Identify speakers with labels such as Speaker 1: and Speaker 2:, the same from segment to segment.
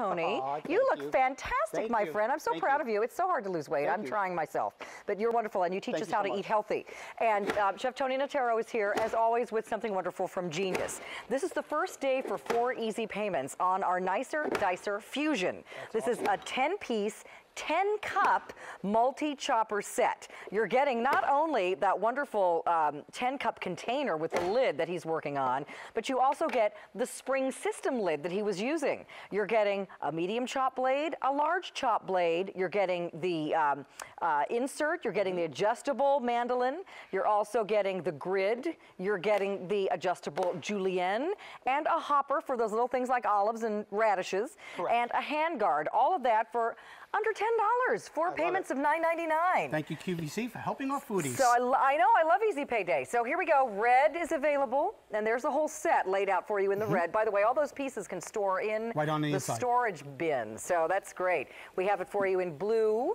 Speaker 1: Tony.
Speaker 2: Aw,
Speaker 1: you look
Speaker 2: you.
Speaker 1: fantastic,
Speaker 2: Thank
Speaker 1: my
Speaker 2: you.
Speaker 1: friend. I'm so
Speaker 2: Thank
Speaker 1: proud
Speaker 2: you.
Speaker 1: of you. It's so hard to lose weight.
Speaker 2: Thank
Speaker 1: I'm trying myself. But you're wonderful, and you teach
Speaker 2: Thank
Speaker 1: us how
Speaker 2: so
Speaker 1: to
Speaker 2: much.
Speaker 1: eat healthy. And uh, Chef Tony Notaro is here, as always, with something wonderful from Genius. This is the first day for four easy payments on our Nicer Dicer Fusion. this is a 10-piece 10 cup multi chopper set. You're getting not only that wonderful um, 10 cup container with the lid that he's working on, but you also get the spring system lid that he was using. You're getting a medium chop blade, a large chop blade, you're getting the um, uh, insert, you're getting the adjustable mandolin, you're also getting the grid, you're getting the adjustable julienne, and a hopper for those little things like olives and radishes,
Speaker 2: Correct.
Speaker 1: and a hand guard. All of that for under $10, four payments
Speaker 2: it.
Speaker 1: of $9.99.
Speaker 3: Thank you, QVC, for helping our foodies.
Speaker 1: So I, I know, I love Easy Pay Day. So here we go. Red is available, and there's a whole set laid out for you in the mm-hmm. red. By the way, all those pieces can store in.
Speaker 3: Right on the inside.
Speaker 1: storage bin. So that's great. We have it for you in blue.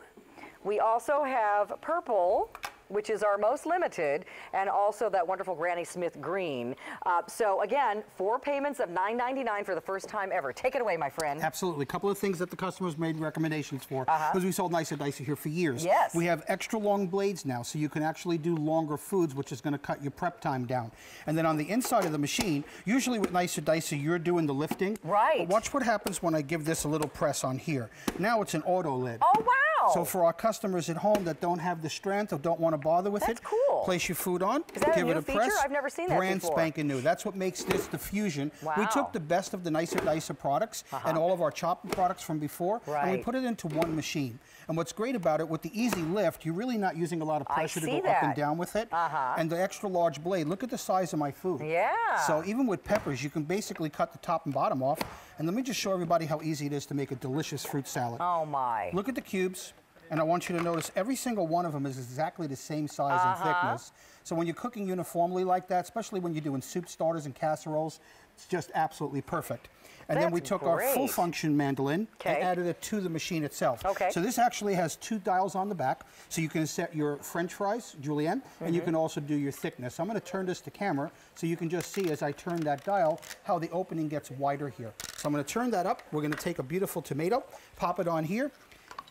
Speaker 1: We also have purple. Which is our most limited, and also that wonderful Granny Smith green. Uh, so again, four payments of $9.99 for the first time ever. Take it away, my friend.
Speaker 3: Absolutely. A couple of things that the customers made recommendations for. Because we sold Nicer Dicer here for years.
Speaker 1: Uh-huh. Yes.
Speaker 3: We have extra long blades now, so you can actually do longer foods, which is going to cut your prep time down. And then on the inside of the machine, usually with Nicer Dicer, you're doing the lifting.
Speaker 1: Right.
Speaker 3: But watch what happens when I give this a little press on here. Now it's an auto lid.
Speaker 1: Oh, wow.
Speaker 3: So for our customers at home that don't have the strength or don't want to bother with
Speaker 1: That's
Speaker 3: it,
Speaker 1: cool.
Speaker 3: place your food on,
Speaker 1: Is that a
Speaker 3: give
Speaker 1: new
Speaker 3: it a
Speaker 1: feature?
Speaker 3: press.
Speaker 1: I've never seen that
Speaker 3: brand
Speaker 1: before.
Speaker 3: spanking new. That's what makes this the fusion.
Speaker 1: Wow.
Speaker 3: We took the best of the Nicer Dicer products and all of our chopping products from before, and we. Put it into one machine. And what's great about it, with the easy lift, you're really not using a lot of pressure to go up and down with it.
Speaker 1: Uh-huh.
Speaker 3: And the extra large blade, look at the size of my food.
Speaker 1: Yeah.
Speaker 3: So even with peppers, you can basically cut the top and bottom off. And let me just show everybody how easy it is to make a delicious fruit salad.
Speaker 1: Oh, my.
Speaker 3: Look at the cubes, and I want you to notice every single one of them is exactly the same size
Speaker 1: Uh-huh.
Speaker 3: and thickness. So when you're cooking uniformly like that, especially when you're doing soup starters and casseroles, it's just absolutely perfect. And then we
Speaker 1: That's
Speaker 3: took our full function mandolin
Speaker 1: Okay.
Speaker 3: and added it to the machine itself.
Speaker 1: Okay.
Speaker 3: So this actually has two dials on the back, so you can set your French fries, julienne, and you
Speaker 1: Mm-hmm.
Speaker 3: can also do your thickness. I'm going to turn this to camera so you can just see as I turn that dial how the opening gets wider here. So I'm going to turn that up. We're going to take a beautiful tomato, pop it on here.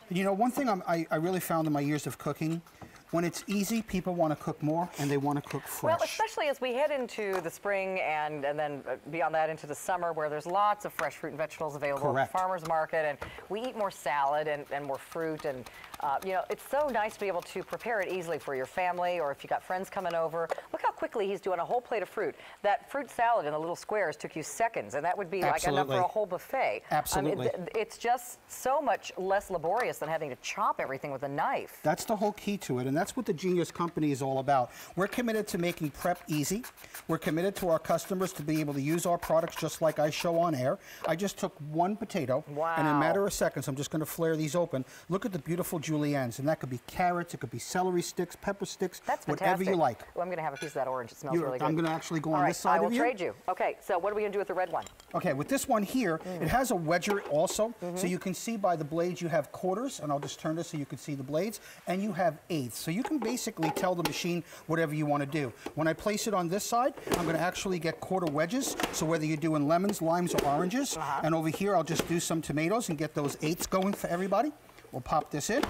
Speaker 3: And you know, one thing I'm, I, I really found in my years of cooking, when it's easy, people want to cook more and they want to cook fresh.
Speaker 1: Well, especially as we head into the spring and, and then uh, beyond that into the summer where there's lots of fresh fruit and vegetables available
Speaker 3: Correct.
Speaker 1: at the farmer's market and we eat more salad and, and more fruit and uh, you know it's so nice to be able to prepare it easily for your family or if you got friends coming over. Look quickly he's doing a whole plate of fruit. That fruit salad in the little squares took you seconds and that would be like enough for a whole buffet. I mean,
Speaker 3: Absolutely.
Speaker 1: it's just so much less laborious than having to chop everything with a knife.
Speaker 3: That's the whole key to it, and that's what the Genius Company is all about. We're committed to making prep easy. We're committed to our customers to be able to use our products just like I show on air. I just took one potato, and in a matter of seconds, I'm just going to flare these open. Look at the beautiful juliennes, and that could be carrots, it could be celery sticks, pepper sticks,
Speaker 1: That's fantastic.
Speaker 3: whatever you like.
Speaker 1: Well, I'm going to have a piece of that orange. It smells
Speaker 3: You're-
Speaker 1: really good.
Speaker 3: I'm gonna actually go
Speaker 1: All
Speaker 3: on
Speaker 1: right,
Speaker 3: this side of you.
Speaker 1: I will trade you. Okay, so what are we going to do with the red one?
Speaker 3: Okay, with this one here, it has a wedger also,
Speaker 1: Mm-hmm.
Speaker 3: so you can see by the blades you have quarters, and I'll just turn this so you can see the blades, and you have eighths. So you can basically tell the machine whatever you want to do. When I place it on this side, I'm going to actually get quarter wedges, so whether you're doing lemons, limes, or oranges,
Speaker 1: Uh-huh.
Speaker 3: and over here I'll just do some tomatoes and get those eighths going for everybody. We'll pop this in.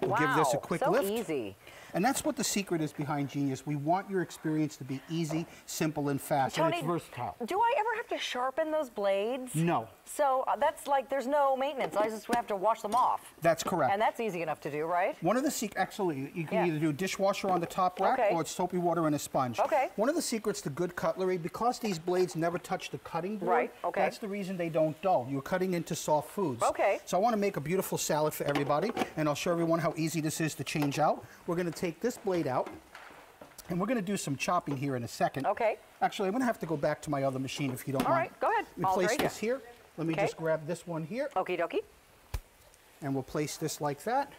Speaker 3: We'll give this a
Speaker 1: Wow,
Speaker 3: quick
Speaker 1: so
Speaker 3: lift.
Speaker 1: easy.
Speaker 3: And that's what the secret is behind Genius. We want your experience to be easy, simple, and fast, and it's versatile.
Speaker 1: do I ever have to sharpen those blades?
Speaker 3: No.
Speaker 1: So uh, that's like there's no maintenance. I just have to wash them off.
Speaker 3: That's correct.
Speaker 1: And that's easy enough to do, right?
Speaker 3: One of the secrets, absolutely, you can
Speaker 1: Yeah.
Speaker 3: either do dishwasher on the top rack
Speaker 1: Okay.
Speaker 3: or it's soapy water and a sponge.
Speaker 1: Okay.
Speaker 3: One of the secrets to good cutlery, because these blades never touch the cutting board,
Speaker 1: Right, okay.
Speaker 3: that's the reason they don't dull. You're cutting into soft foods.
Speaker 1: Okay.
Speaker 3: So I want to make a beautiful salad for everybody, and I'll show everyone how easy this is to change out. We're going to take this blade out, and we're going to do some chopping here in a second.
Speaker 1: Okay.
Speaker 3: Actually, I'm going to have to go back to my other machine if you don't
Speaker 1: All
Speaker 3: mind.
Speaker 1: right, go ahead.
Speaker 3: Let me place
Speaker 1: you.
Speaker 3: this here. Let me
Speaker 1: Okay.
Speaker 3: just grab this one here
Speaker 1: Okie dokie.
Speaker 3: and we'll place this like that.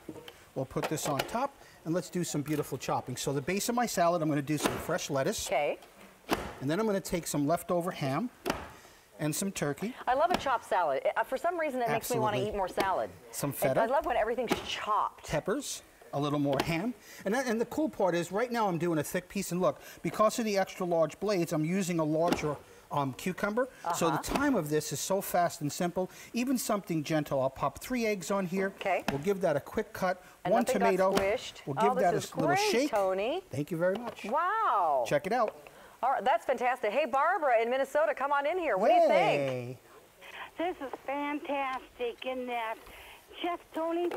Speaker 3: We'll put this on top, and let's do some beautiful chopping. So the base of my salad, I'm going to do some fresh lettuce,
Speaker 1: Okay.
Speaker 3: and then I'm going to take some leftover ham and some turkey.
Speaker 1: I love a chopped salad. Uh, for some reason, it makes me want to eat more salad.
Speaker 3: Some feta.
Speaker 1: I love when everything's chopped.
Speaker 3: peppers, a little more ham. And, that, and the cool part is right now I'm doing a thick piece and look, because of the extra large blades, I'm using a larger um, cucumber. So
Speaker 1: Uh-huh.
Speaker 3: the time of this is so fast and simple. Even something gentle. I'll pop three eggs on here.
Speaker 1: 'Kay.
Speaker 3: We'll give that a quick cut.
Speaker 1: And
Speaker 3: One
Speaker 1: nothing got
Speaker 3: tomato.
Speaker 1: squished.
Speaker 3: We'll
Speaker 1: Oh,
Speaker 3: give
Speaker 1: this
Speaker 3: that a
Speaker 1: is
Speaker 3: little
Speaker 1: great,
Speaker 3: shake.
Speaker 1: Tony.
Speaker 3: Thank you very much.
Speaker 1: Wow.
Speaker 3: Check it out.
Speaker 1: All right, that's fantastic. Hey, Barbara in Minnesota, come on in here. What do you think?
Speaker 2: This is fantastic in that, Chef Tony,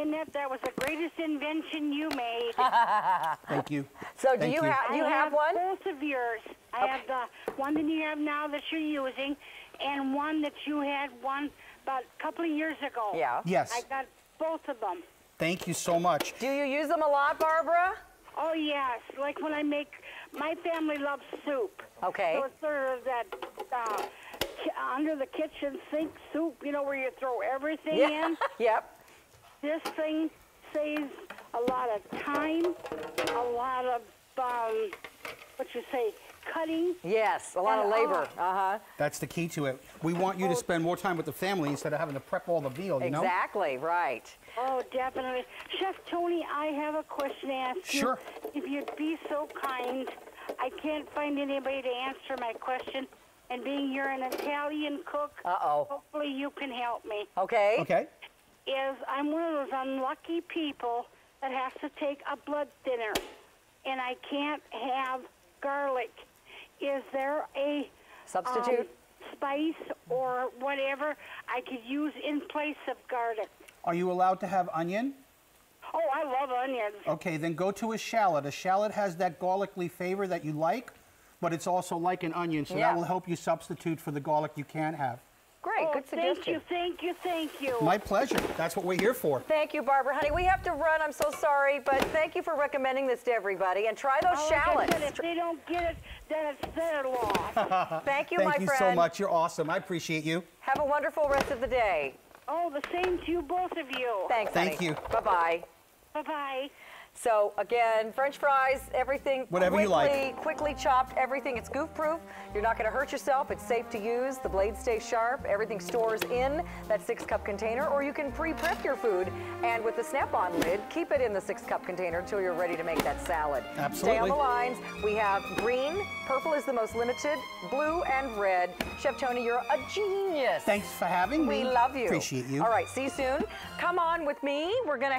Speaker 2: in that that was the greatest invention you made.
Speaker 3: Thank you.
Speaker 1: So do
Speaker 3: Thank
Speaker 1: you,
Speaker 3: you.
Speaker 1: have do you
Speaker 2: I
Speaker 1: have one?
Speaker 2: both of yours. I have the one that you have now that you're using, and one that you had one about a couple of years ago.
Speaker 1: Yeah.
Speaker 3: Yes.
Speaker 2: I got both of them.
Speaker 3: Thank you so much.
Speaker 1: Do you use them a lot, Barbara?
Speaker 2: Oh yes, like when I make, my family loves soup.
Speaker 1: Okay.
Speaker 2: So it's sort of that uh, under the kitchen sink soup, you know, where you throw everything in.
Speaker 1: yep.
Speaker 2: This thing saves a lot of time, a lot of um, what you say, cutting.
Speaker 1: Yes, a lot of labor.
Speaker 2: oh.
Speaker 1: Uh huh.
Speaker 3: That's the key to it. We want you to spend more time with the family instead of having to prep all the meal, you know?
Speaker 1: Exactly, right.
Speaker 2: Oh, definitely. Chef Tony, I have a question to ask
Speaker 3: Sure.
Speaker 2: you. If you'd be so kind, I can't find anybody to answer my question. And being you're an Italian cook,
Speaker 1: Uh-oh.
Speaker 2: hopefully you can help me.
Speaker 1: Okay.
Speaker 3: Okay.
Speaker 2: Is I'm one of those unlucky people that has to take a blood thinner, and I can't have garlic. Is there a
Speaker 1: Substitute?
Speaker 2: um, spice or whatever I could use in place of garlic?
Speaker 3: Are you allowed to have onion?
Speaker 2: Oh, I love onions.
Speaker 3: Okay, then go to a shallot. A shallot has that garlicly flavor that you like, but it's also like an onion, so
Speaker 1: Yeah.
Speaker 3: that will help you substitute for the garlic you can't have.
Speaker 1: Great,
Speaker 2: oh,
Speaker 1: good
Speaker 2: thank you, thank you, thank you.
Speaker 3: My pleasure. That's what we're here for.
Speaker 1: Thank you, Barbara. Honey, we have to run. I'm so sorry, but thank you for recommending this to everybody. And try those
Speaker 2: Oh, like I
Speaker 1: shallots.
Speaker 2: said, if they don't get it, then it's their loss.
Speaker 1: Thank you,
Speaker 3: Thank
Speaker 1: my
Speaker 3: you
Speaker 1: friend.
Speaker 3: Thank you so much. You're awesome. I appreciate you.
Speaker 1: Have a wonderful rest of the day.
Speaker 2: oh, the same to you, both of you.
Speaker 1: Thanks,
Speaker 3: Thank
Speaker 1: honey.
Speaker 3: you.
Speaker 1: Bye-bye.
Speaker 2: Bye bye.
Speaker 1: So again, French fries, everything
Speaker 3: Whatever you
Speaker 1: quickly,
Speaker 3: like.
Speaker 1: quickly chopped, everything. It's goof proof. You're not going to hurt yourself. It's safe to use. The blades stay sharp. Everything stores in that six cup container, or you can pre-prep your food and with the snap-on lid, keep it in the six cup container until you're ready to make that salad. Absolutely. Stay on the lines. We have green, purple is the most limited, blue and red. Chef Tony, you're a genius.
Speaker 3: Thanks for having me.
Speaker 1: We love you.
Speaker 3: Appreciate you.
Speaker 1: All right, see you soon. Come on with me. We're going to